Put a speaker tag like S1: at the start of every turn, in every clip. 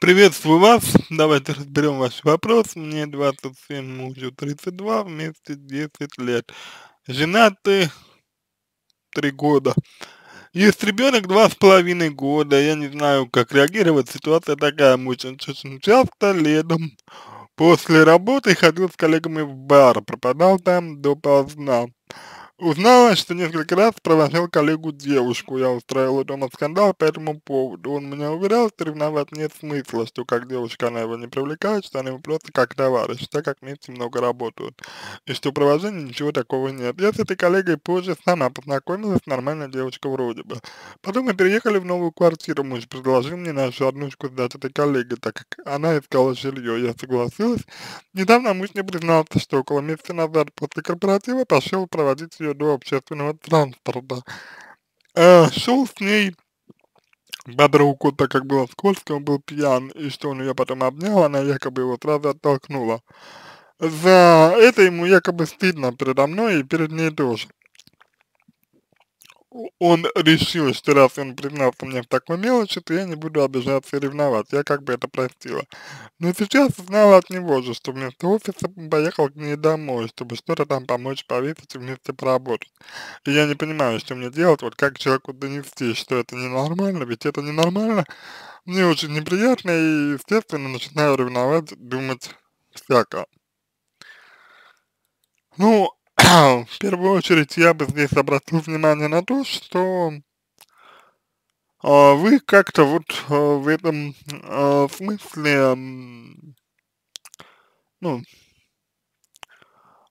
S1: Приветствую вас. Давайте разберем ваш вопрос. Мне 27, мужу 32, вместе 10 лет. Женаты 3 года. Есть ребенок два с половиной года. Я не знаю, как реагировать. Ситуация такая. Очень, очень часто летом после работы ходил с коллегами в бар. Пропадал там до поздна. Узнала, что несколько раз провожал коллегу девушку, я устроила дома скандал по этому поводу. Он меня уверял, что ревновать нет смысла, что как девушка она его не привлекает, что она его просто как товарищ, так как вместе много работают. И что провожения ничего такого нет. Я с этой коллегой позже сама познакомилась, нормальная девушка вроде бы. Потом мы переехали в новую квартиру, муж предложил мне нашу однушку сдать этой коллеге, так как она искала жилье. Я согласилась. Недавно муж мне признался, что около месяца назад после корпоратива пошел проводить ее до общественного транспорта. Э, шел с ней под руку, так как было скользко, он был пьян, и что он ее потом обнял, она якобы его сразу оттолкнула. За это ему якобы стыдно передо мной и перед ней тоже он решил, что раз он признался мне в такой мелочи, то я не буду обижаться и ревновать, я как бы это простила. Но сейчас узнала от него же, что вместо офиса поехал к ней домой, чтобы что-то там помочь повесить и вместе поработать. И я не понимаю, что мне делать, вот как человеку донести, что это ненормально, ведь это ненормально. Мне очень неприятно и, естественно, начинаю ревновать, думать всякое. Ну, в первую очередь я бы здесь обратил внимание на то, что а, вы как-то вот а, в этом а, смысле, ну,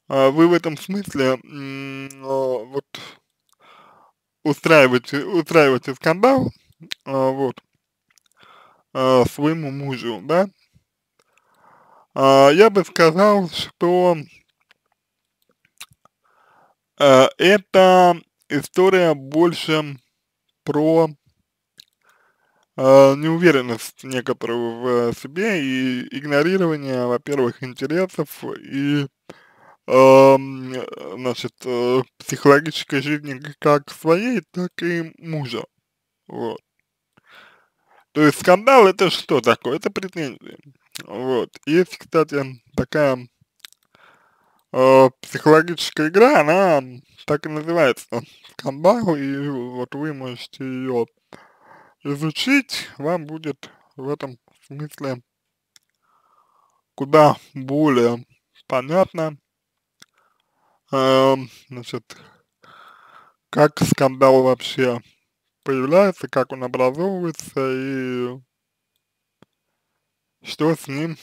S1: а, вы в этом смысле а, вот устраиваете, устраиваете скандал, а, вот, а, своему мужу, да, а, я бы сказал, что Э, это история больше про э, неуверенность некоторую в себе и игнорирование, во-первых, интересов и э, значит, э, психологической жизни как своей, так и мужа. Вот. То есть скандал это что такое? Это претензии. Вот. Есть, кстати, такая э, психологическая игра, она так и называется. Скандал, и вот вы можете ее изучить, вам будет в этом смысле куда более понятно, э, значит, как скандал вообще появляется, как он образовывается и что с ним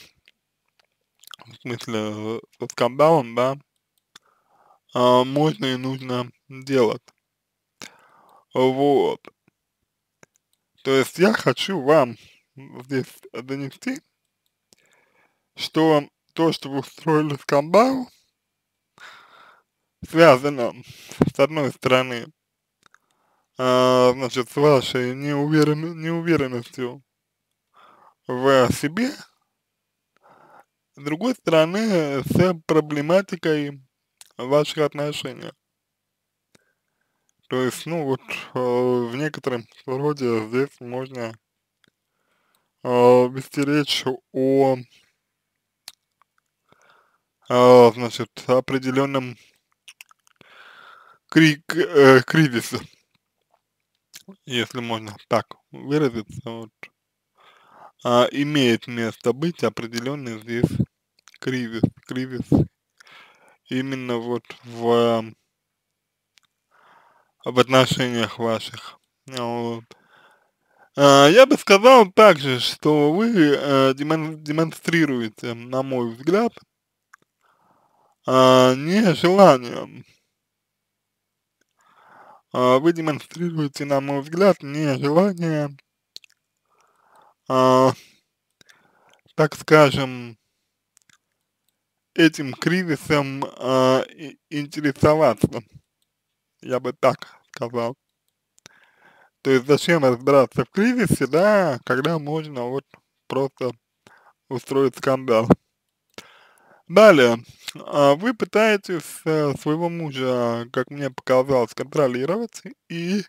S1: в смысле, со скандалом, да, а, можно и нужно делать. Вот. То есть я хочу вам здесь донести, что то, что вы устроили скандал, связано, с одной стороны, э, значит, с вашей неуверен, неуверенностью в себе, с другой стороны, с проблематикой ваших отношений. То есть, ну вот, э, в некотором роде здесь можно э, вести речь о, э, значит, определенном кри э, кризисе, если можно так выразиться, вот, а, имеет место быть определенный здесь кризис, кризис именно вот в, в отношениях ваших. Вот. А, я бы сказал также, что вы э, демонстрируете, на мой взгляд, а, не желание, а, вы демонстрируете, на мой взгляд, не желание, так скажем, этим кризисом э, интересоваться, я бы так сказал. То есть зачем разбираться в кризисе, да, когда можно вот просто устроить скандал. Далее, э, вы пытаетесь э, своего мужа, как мне показалось, контролировать, и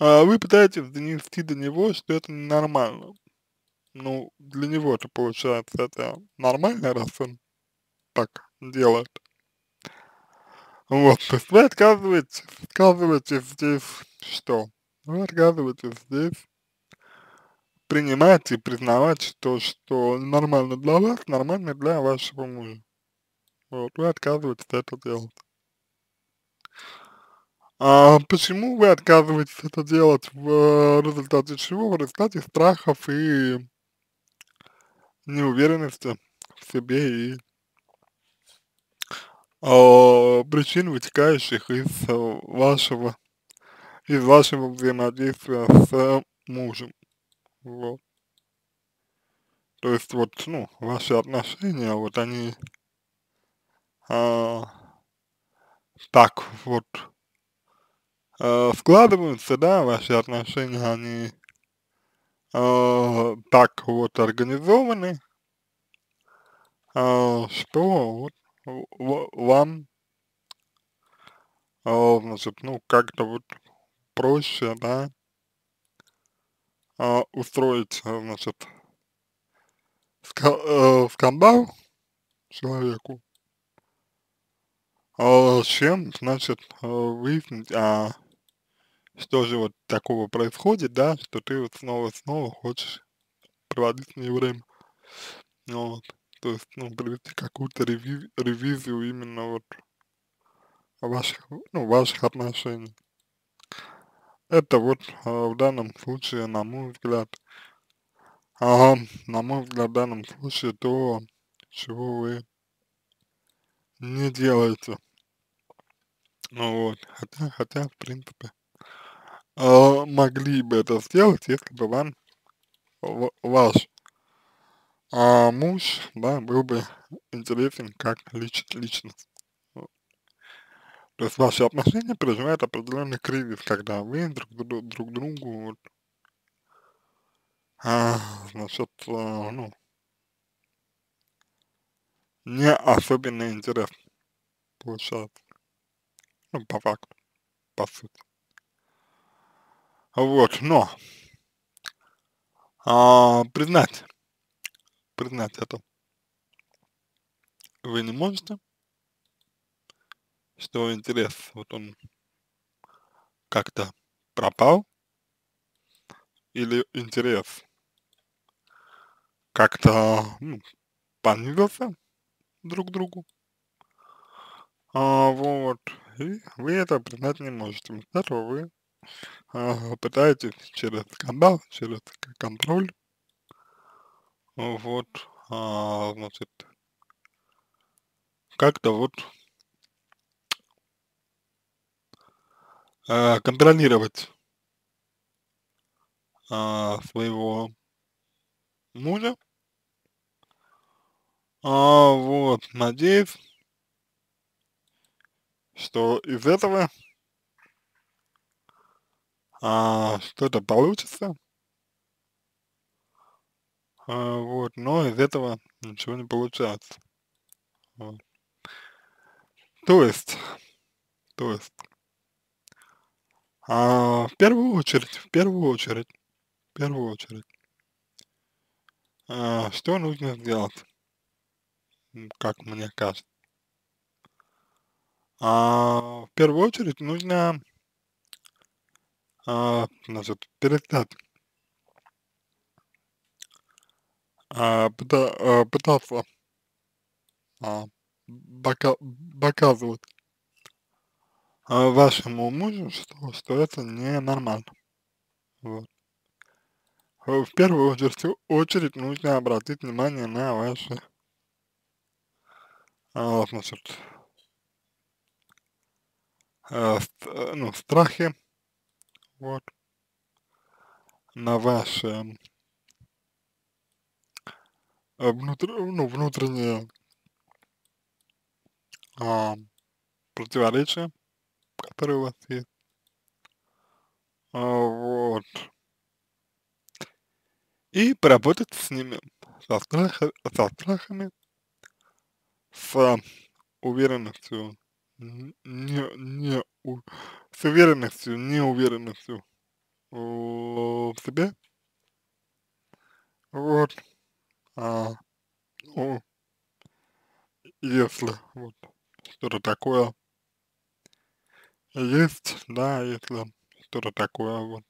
S1: э, вы пытаетесь донести до него, что это ненормально. ну, для него-то получается это нормально, раз он так делает. Вот, вы отказываетесь, отказываетесь здесь что? Вы отказываетесь здесь принимать и признавать то, что нормально для вас, нормально для вашего мужа. Вот, вы отказываетесь это делать. А почему вы отказываетесь это делать? В результате чего? В результате страхов и неуверенности в себе и а, причин, вытекающих из вашего, из вашего взаимодействия с мужем. Вот. То есть вот, ну, ваши отношения, вот они а, так вот э, складываются, да, ваши отношения, они э, так вот организованы, э, что вот вам, э, значит, ну, как-то вот проще, да, э, устроить, значит, э, скандал человеку, чем, значит, выяснить, а что же вот такого происходит, да, что ты вот снова и снова хочешь проводить с ней время. Вот. То есть, ну, провести какую-то реви ревизию именно вот ваших, ну, ваших отношений. Это вот э, в данном случае, на мой взгляд, э, на мой взгляд, в данном случае то, чего вы не делаете. Ну вот, хотя, хотя, в принципе, э, могли бы это сделать, если бы вам ваш э, муж, да, был бы интересен как лич, личность. Вот. То есть ваши отношения переживают определенный кризис, когда вы друг, друг, друг другу, вот, а, значит, э, ну, не особенно интересно получается. Ну, по факту, по сути. Вот, но а, признать, признать это вы не можете, что интерес, вот он как-то пропал, или интерес как-то ну, понизился друг к другу. А, вот, и вы это признать не можете. Вместо этого вы а, пытаетесь через скандал, через контроль, вот, а, значит, как-то вот а, контролировать а, своего мужа, а, вот, надеюсь, что из этого а, что-то получится, а, вот, но из этого ничего не получается. Вот. То есть, то есть, а, в первую очередь, в первую очередь, в первую очередь, а, что нужно сделать, как мне кажется? А, в первую очередь нужно а, значит, перестать а, пыта, а, пытаться а, дока доказывать а, вашему мужу, что, что это ненормально. Вот. В первую очередь, очередь нужно обратить внимание на ваши а, значит, а, ну, страхи, вот, на ваши внутр, ну, внутренние а, противоречия, которые у вас есть. А, вот. И поработать с ними, со, страх, со страхами, с уверенностью, не, не, у, с уверенностью, неуверенностью в себе, вот, а, ну, если вот что-то такое есть, да, если что-то такое вот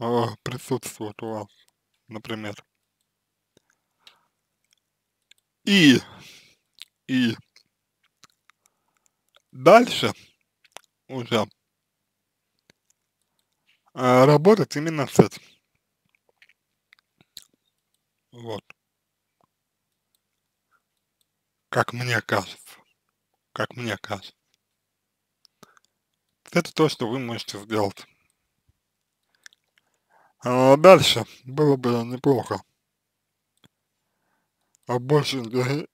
S1: э, присутствует у вас, например. И, и дальше уже э, работать именно с этим. Вот. Как мне кажется. Как мне кажется. Это то, что вы можете сделать. А дальше было бы неплохо а больше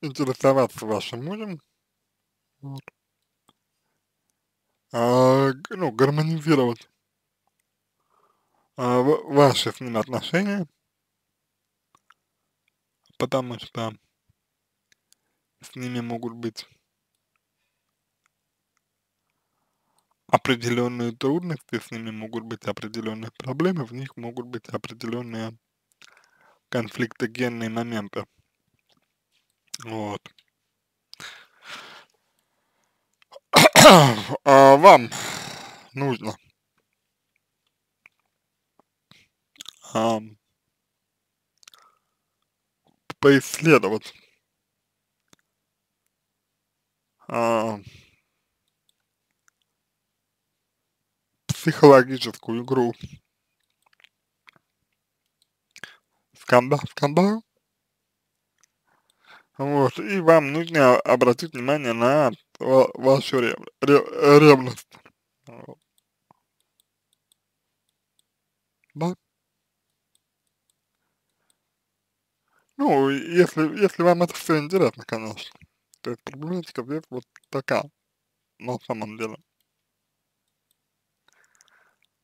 S1: интересоваться вашим мужем, вот, а, ну, гармонизировать а, ваши с ним отношения, потому что с ними могут быть определенные трудности, с ними могут быть определенные проблемы, в них могут быть определенные конфликтогенные моменты. Вот. а вам нужно а, поисследовать а, психологическую игру скандал, скандал вот, и вам нужно обратить внимание на вашу рев, рев, ревность. Вот. Да. Ну, если, если вам это все интересно, конечно. То есть проблематика здесь вот такая, на самом деле.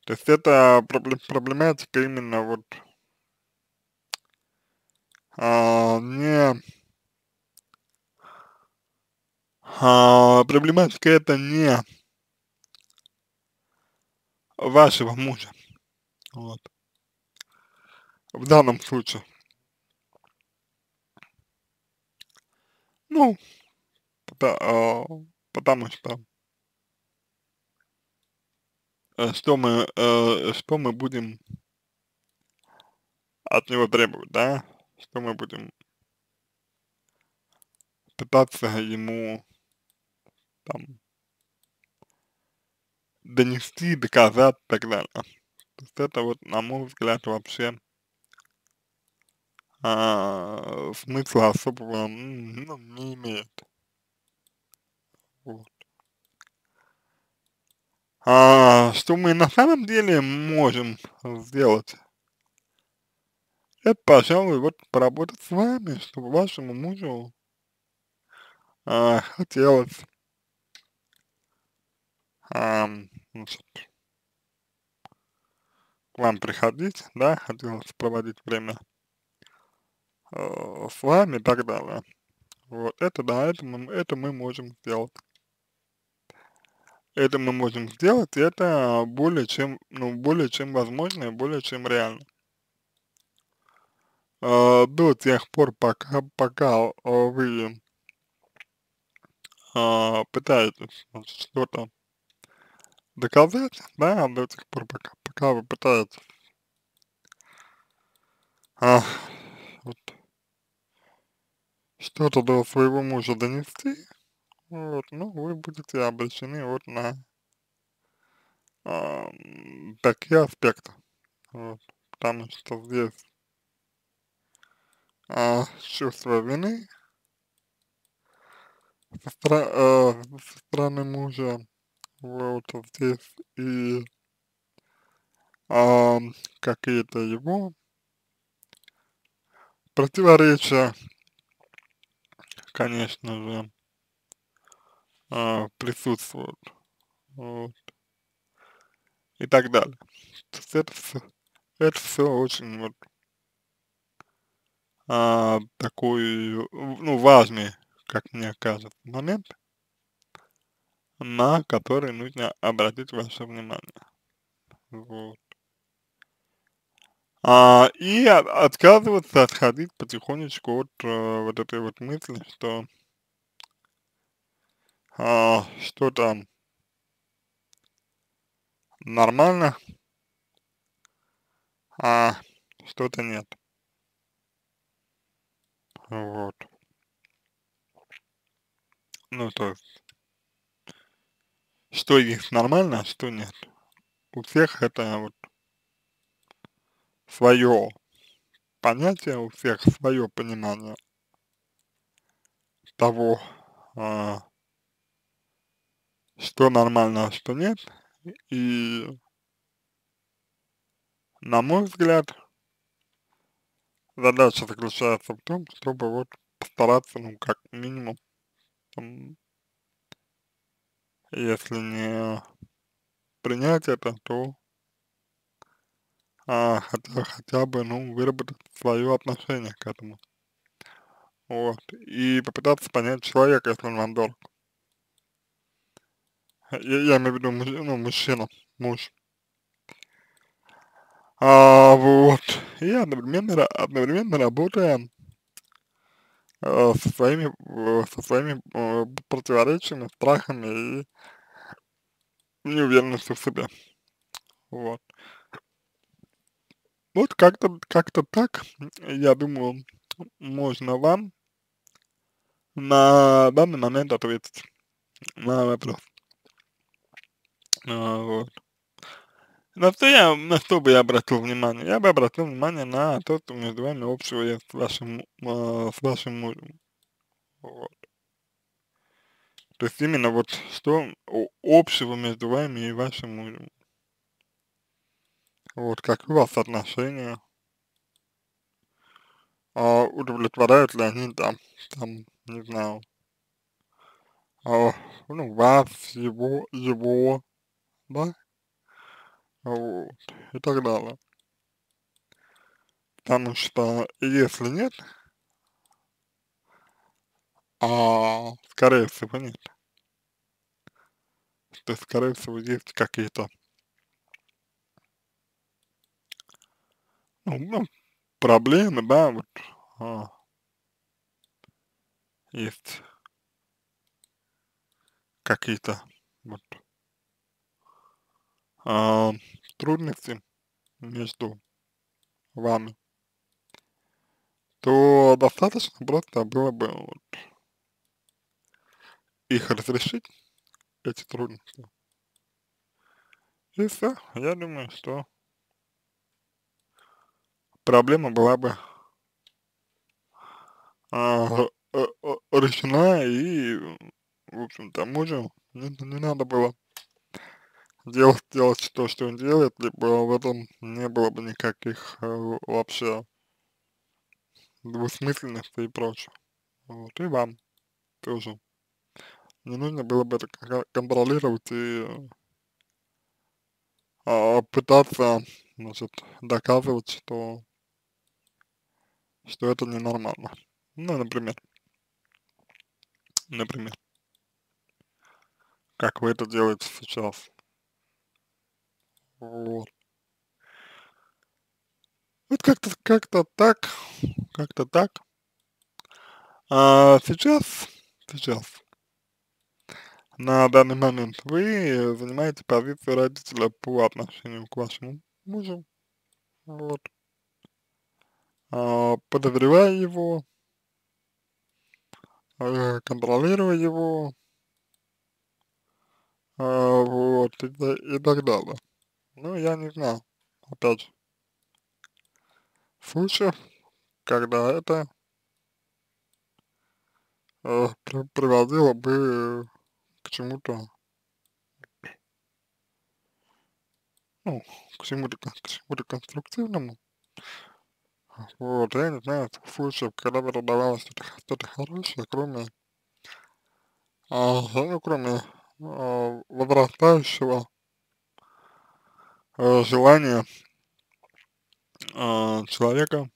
S1: То есть это проблематика именно вот а, не а, проблематика это не вашего мужа, вот, в данном случае. Ну, потому, а, потому что э, что мы, э, что мы будем от него требовать, да, что мы будем пытаться ему там донести, доказать и так далее. То есть это вот, на мой взгляд, вообще а, смысла особого ну, не имеет. Вот. А, что мы на самом деле можем сделать? Это, пожалуй, вот поработать с вами, чтобы вашему мужу а, хотелось а, значит, к вам приходить, да, хотелось проводить время э, с вами и так далее. Вот, это да, это мы, это мы можем сделать. Это мы можем сделать, и это более чем, ну, более чем возможно и более чем реально. Э, до тех пор, пока, пока э, вы э, пытаетесь что-то доказать, да, до тех пор, пока, пока вы пытаетесь что-то до своего мужа донести, вот, ну, вы будете обречены вот на а, такие аспекты, вот, потому что здесь а, чувство вины со, стра э, со стороны мужа, вот здесь и а, какие-то его противоречия, конечно же, а, присутствуют, вот, и так далее. Это все, это все очень вот а, такой, ну, важный, как мне кажется, момент, на который нужно обратить ваше внимание. Вот. А, и от отказываться отходить потихонечку от, э, вот этой вот мысли, что а, что-то нормально, а что-то нет. Вот. Ну, то есть, что есть нормально, а что нет. У всех это вот свое понятие, у всех свое понимание того, а, что нормально, а что нет. И на мой взгляд, задача заключается в том, чтобы вот постараться, ну, как минимум, там, если не принять это, то а, хотя, хотя бы, ну, выработать свое отношение к этому. Вот. И попытаться понять человека, если он вам дорог. Я, я имею в виду, ну, мужчина, муж. А, вот. И одновременно, одновременно работая э, со своими, э, со своими э, противоречиями, страхами и неуверенностью в себе. Вот. Вот как-то как-то так, я думаю, можно вам на данный момент ответить на вопрос. А, вот. На что я, на что бы я обратил внимание? Я бы обратил внимание на то, что между вами общего есть с вашим, а, с вашим мужем. Вот. То есть именно вот что общего между вами и вашим мужем. Вот, как у вас отношения, а, удовлетворяют ли они там, там, не знаю, а, ну, вас, его, его, да, вот, и так далее. Потому что если нет, а скорее всего нет, то скорее всего есть какие-то ну, ну, проблемы, да, вот, а, есть какие-то вот. А, трудности между вами, то достаточно просто было бы вот их разрешить, эти трудности. И все, я думаю, что проблема была бы а, э, э, решена и, в общем-то, мужу не, не надо было делать, делать то, что он делает, либо в этом не было бы никаких э, вообще двусмысленностей и прочего. Вот, и вам тоже. Не нужно было бы это контролировать и а, пытаться, значит, доказывать, что, что это ненормально. Ну, например. Например. Как вы это делаете сейчас. Вот. Вот как-то как-то так, как-то так. А сейчас, сейчас, на данный момент вы занимаете позицию родителя по отношению к вашему мужу. Вот. А, подозревая его, э, контролируя его, а, вот, и, и так далее. Ну, я не знаю, опять случаев, когда это э, при приводило бы к чему-то, ну, к чему-то к чему-то конструктивному. Вот, я не знаю случаев, когда продавалось что-то что хорошее, кроме, а, ну, кроме а, возрастающего э, желания э, человека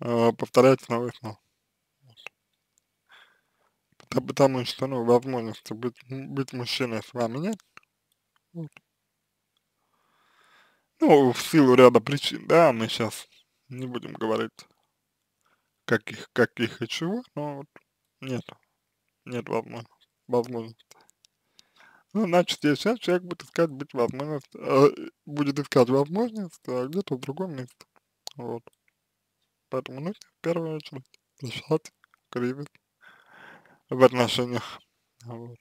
S1: э, повторять снова и снова. Вот. Потому что, ну, возможности быть, быть мужчиной с вами нет. Вот. Ну, в силу ряда причин, да, мы сейчас не будем говорить, каких, каких и чего, но вот нет, нет возможности. Ну, значит, сейчас человек будет искать быть возможность, э, будет искать возможность э, где-то в другом месте. Вот. Поэтому нужно в первую очередь решать кризис в отношениях. Вот.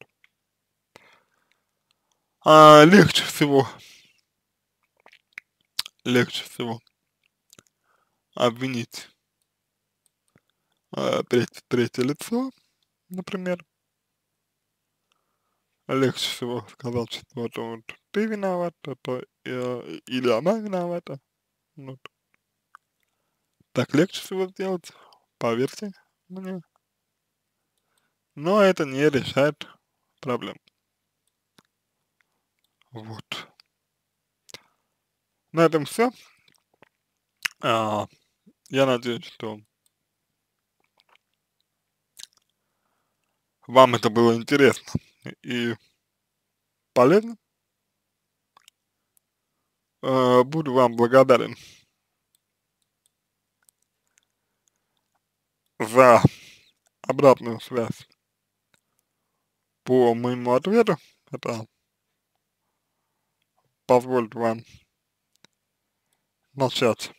S1: А, легче всего, легче всего обвинить а, треть, третье лицо, например, легче всего сказать, что вот, вот ты виноват, это, э, или она виновата, вот. Так легче всего сделать, поверьте мне. Но это не решает проблем. Вот. На этом все. А, я надеюсь, что вам это было интересно и полезно. А, буду вам благодарен за обратную связь по моему ответу. Это позволит вам начать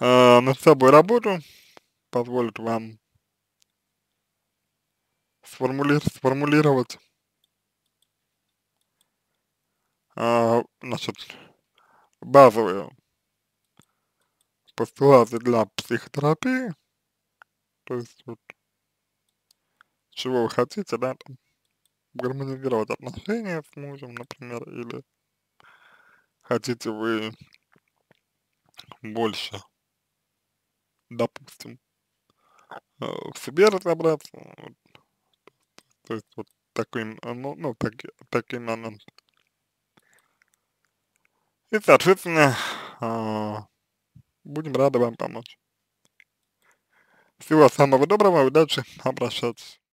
S1: э, над собой работу, позволит вам сформули сформулировать. Э, значит, базовые постулаты для психотерапии, то есть вот, чего вы хотите, да, там, гармонизировать отношения с мужем, например, или хотите вы больше, допустим, э, в себе разобраться, вот, то есть вот такой, ну, ну таки, такие моменты. И, соответственно, э, будем рады вам помочь. Всего самого доброго, удачи, обращайтесь.